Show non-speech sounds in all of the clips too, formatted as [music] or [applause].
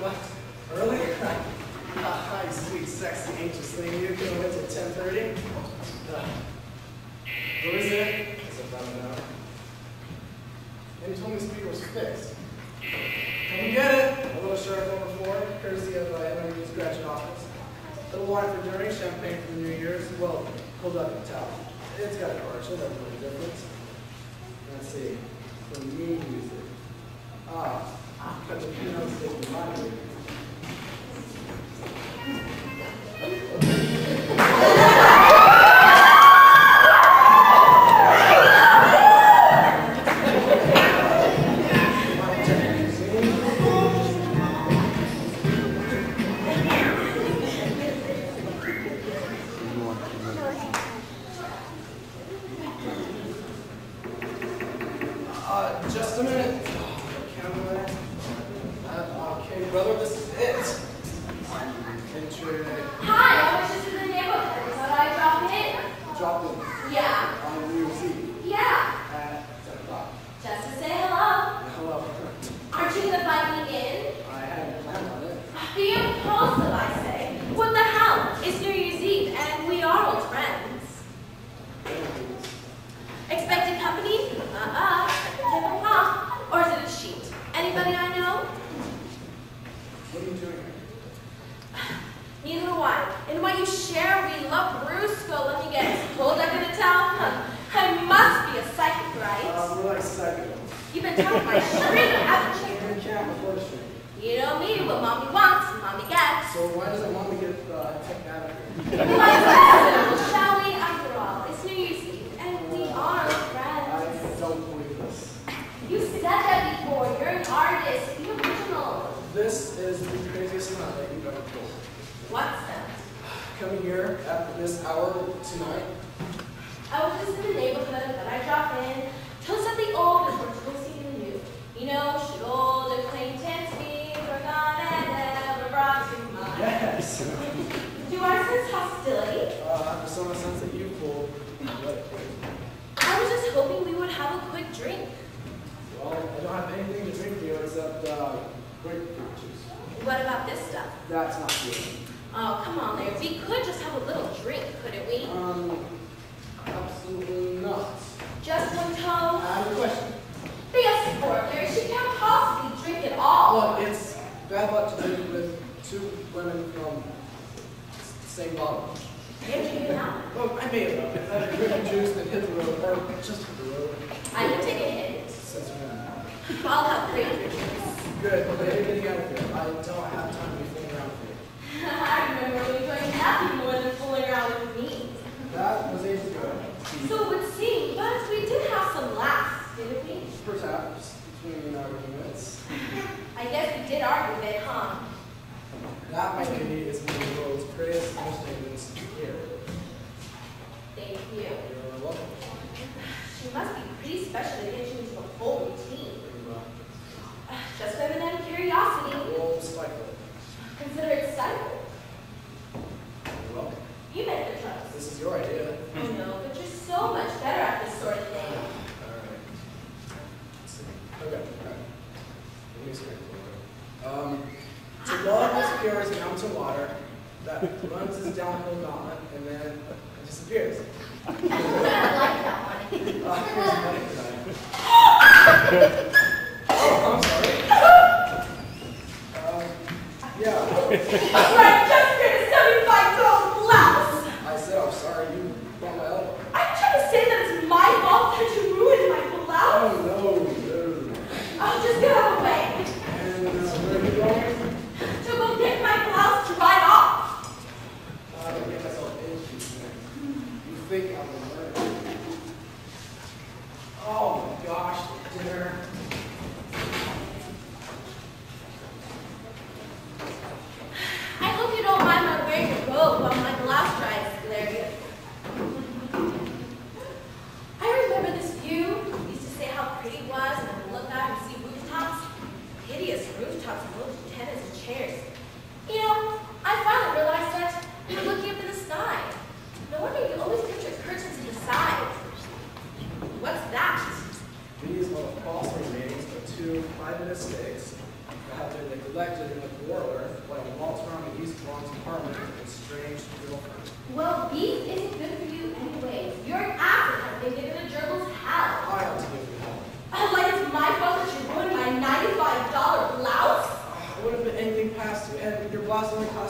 left earlier. [laughs] Ah, Hi, sweet, sexy, anxious thing. You're doing it at 10.30? Uh, who is it? It's about I don't know. And he told me the speaker was fixed. Come get it! A little shark number four, courtesy of uh, MIU's graduate office. A little wine for during, champagne for the New Year's. Well, pulled up and towel. It's got an arch, it doesn't make a difference. Let's see. For me, it. Ah but you? You can't afford a string. You know me, what mommy wants, mommy gets. So why doesn't mommy get uh, kicked out of here? Shall we? After all, it's New Year's Eve, and we are I don't believe this. You said that before. You're an artist. Be original. This is the craziest amount that you've ever pulled. What's that? Coming here at this hour tonight, I was just in the neighborhood, but I dropped in. Toast the old before toasting the new. You know, should old acquaintance be forgotten and never brought to mind? yes. Do I sense hostility? Uh, so a sense that you pulled, let it quick. I was just hoping we would have a quick drink. Well, I don't have anything to drink here except uh, grapefruit juice. What about this stuff? That's not good. Oh, come on, Larry. We could just have a little drink, couldn't we? Um, absolutely not. Just one I have a question. Sport, Larry. She can't possibly drink it all. Look, it's bad luck to drink with two women from the same bottle. You're drinking now. Well, I may have known. I had grapefruit juice that hit the road, or just hit the road. I can take a hit. Since when? I'll have juice. Good, but they're getting out of here. I don't have time to be fooling around with you. [laughs] I remember you joined nothing more than fooling around with me. That was ages ago. So it would seem, but we did have some laughs, didn't we? Perhaps between arguments. I guess we did argue a bit, huh? That, my lady, is one of the world's greatest understatements here. Thank you. You're welcome. She must be pretty special to get you into the whole routine. Just feminine curiosity. Roll spiteful. Consider it cycle. You're welcome. You make the trust. This is your idea. I know, but you're so much better at this sort of thing. Alright. Okay, alright. Let me explain. Um, so love disappears in mountain water that runs its downhill gauntlet and then it disappears. I like that one. Uh, here's money for that. oh, I'm sorry. Um, yeah, Right,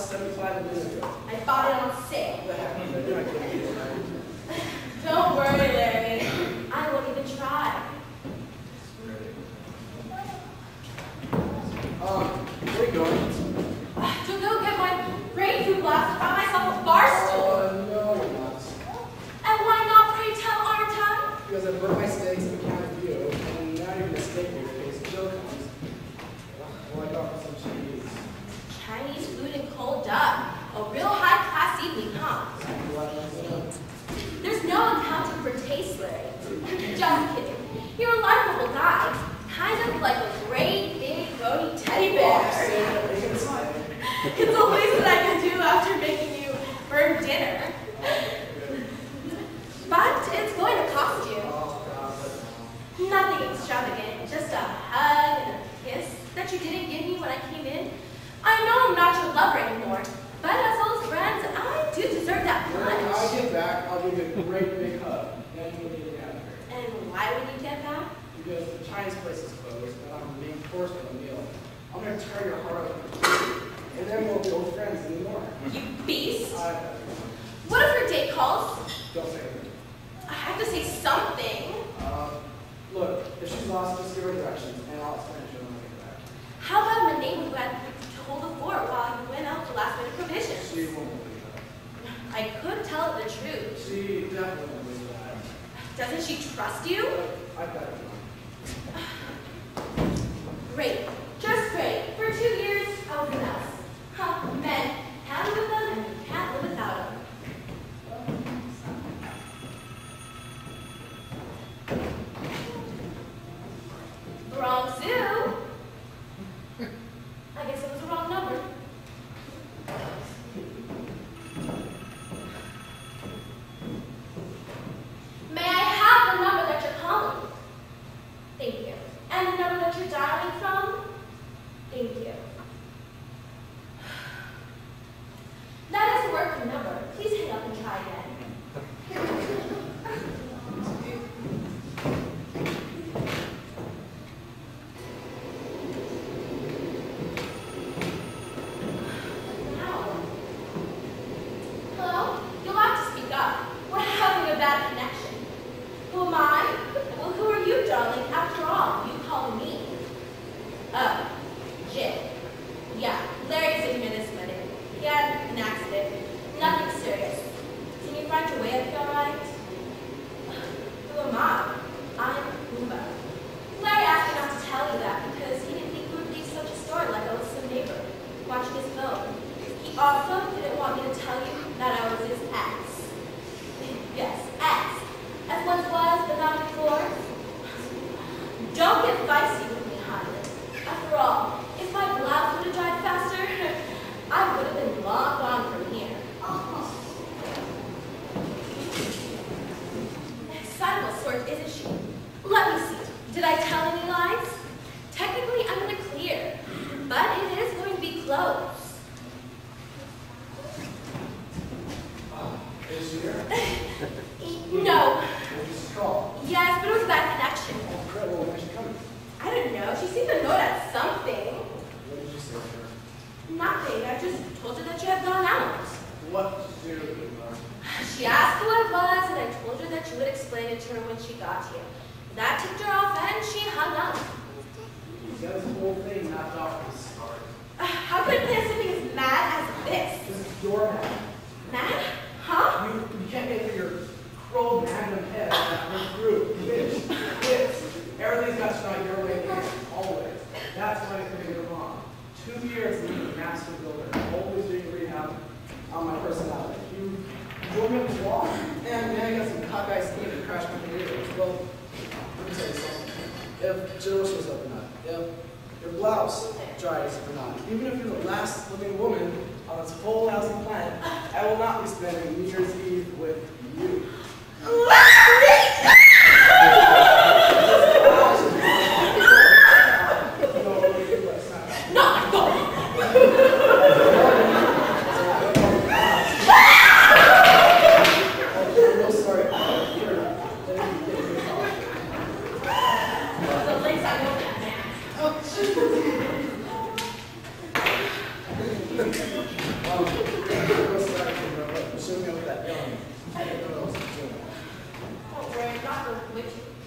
was 75. I bought it on sale. a great big hug. Then we'll get. And why would you get that? Because the Chinese place is closed, and I'm being forced of a meal. I'm going to tear your heart out, and then we'll be old friends anymore. You beast! What if your date calls? Don't say anything. I have to say something. Uh, look, if she's lost, just give her directions, and I'll explain to her when I get back. How about my name would go to hold the fort while you went out the last minute provisions? She won't. I could tell the truth. She definitely. Doesn't she trust you? I've got it. Great. Did I tell any lies? last living woman on this whole lousy planet, I will not be spending New Year's Eve with you.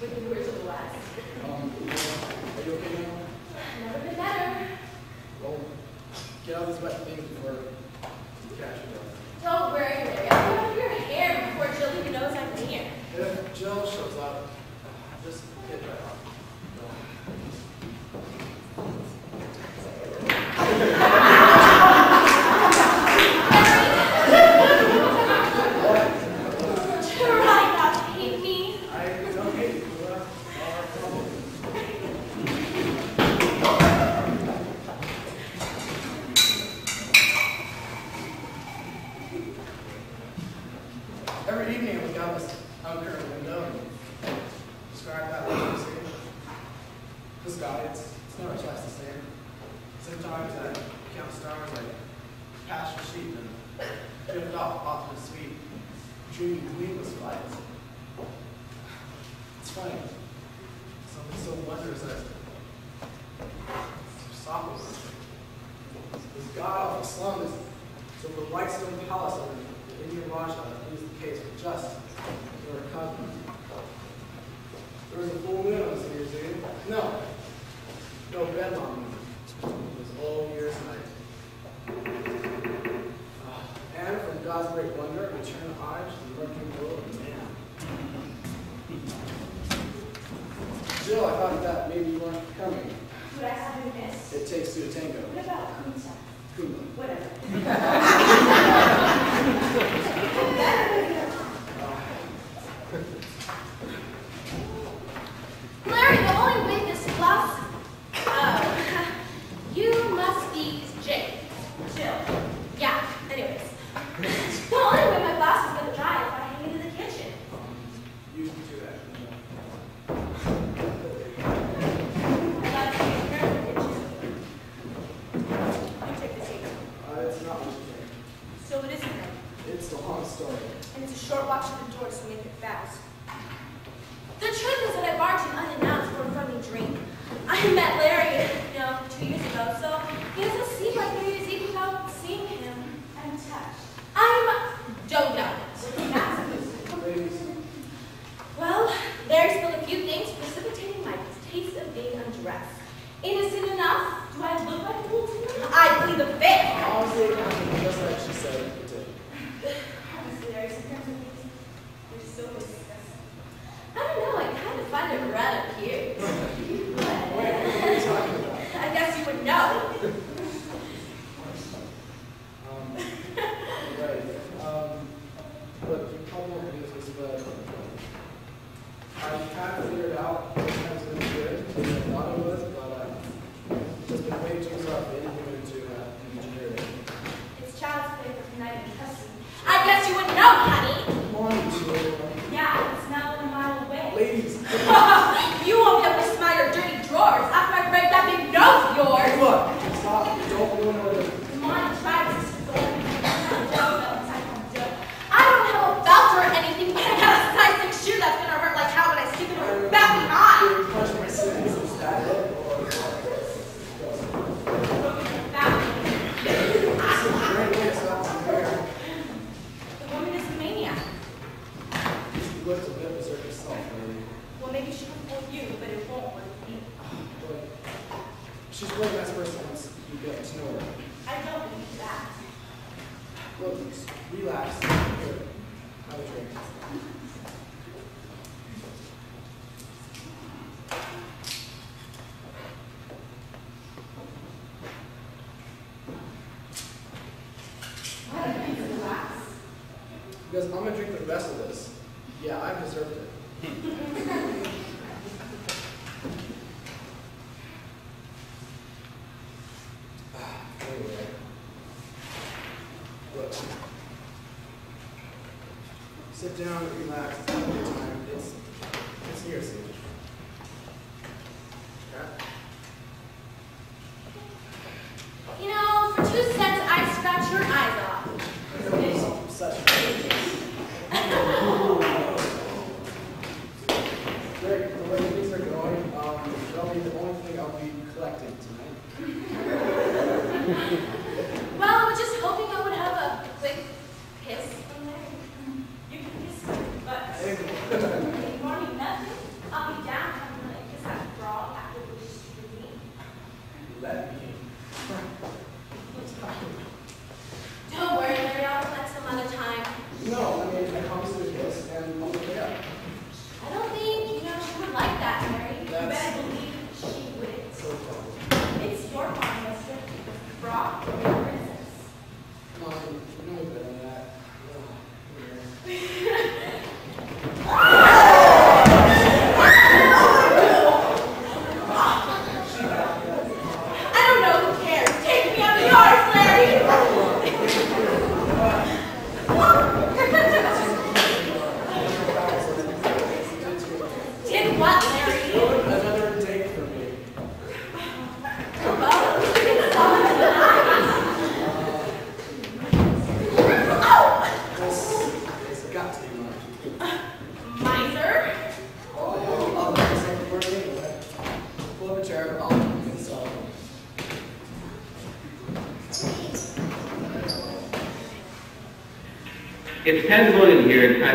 with the This god of Islam is so the white stone palace of the Indian Rajah is the case for justice or recovery. There a full moon on this New Year's Eve. No. No bedlam moon. It was all year's night. Uh, ah, and from God's great wonder, we turn our eyes to the emerging world of man. Jill, I thought that maybe you weren't coming. It takes two to tango. What about Kuumba? Whatever. [laughs] I'm going to drink the rest of this.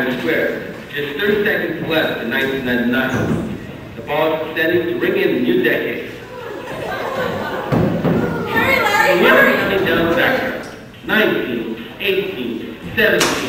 Times Square. Just 30 seconds left in 1999. The ball is descending to ring in the new decade. Hurry, Larry, hurry! coming down the 19, 18, 17,